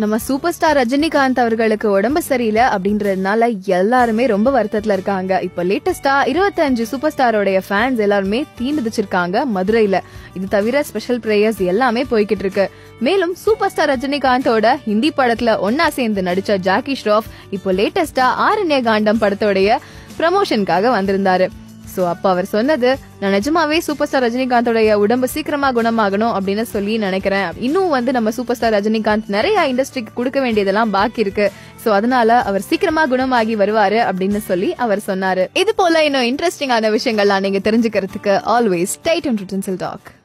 நம்ம super star Rajinikanth அவர்களுக்கு உடம்பு சரியில்லை அப்படின்றதுனால எல்லாருமே ரொம்ப வருத்தத்துல இருக்காங்க. இப்ப லேட்டஸ்டா இருபத்தஞ்சு சூப்பர் ஸ்டாரோடைய ஃபேன்ஸ் எல்லாருமே தீண்டுதிச்சிருக்காங்க மதுரையில. இது தவிர ஸ்பெஷல் பிரேயர்ஸ் எல்லாமே போய்கிட்டு இருக்கு. மேலும் சூப்பர் ஸ்டார் ரஜினிகாந்தோட ஹிந்தி படத்துல ஒன்னா சேர்ந்து நடிச்ச ஜாக்கி ஷ்ராஃப் இப்போ லேட்டஸ்டா ஆரண்ய காண்டம் படத்தோடைய ப்ரமோஷனுக்காக வந்திருந்தாரு. சோ அப்ப அவர் சொன்னது நான் நிஜமாவே சூப்பர் ஸ்டார் ரஜினிகாந்தோடைய உடம்பு சீக்கிரமா குணமாகணும் அப்படின்னு சொல்லி நினைக்கிறேன். இன்னும் வந்து நம்ம சூப்பர் ஸ்டார் ரஜினிகாந்த் நிறைய இண்டஸ்ட்ரிக்கு கொடுக்க வேண்டியதெல்லாம் பாக்கி இருக்கு. சோ அதனால அவர் சீக்கிரமா குணமாகி வருவாரு அப்படின்னு சொல்லி அவர் சொன்னாரு. இது போல இன்னும் இன்ட்ரெஸ்டிங்கான விஷயங்கள்லாம் நீங்க தெரிஞ்சுக்கிறதுக்கு ஆல்வேஸ் டைட் டாக்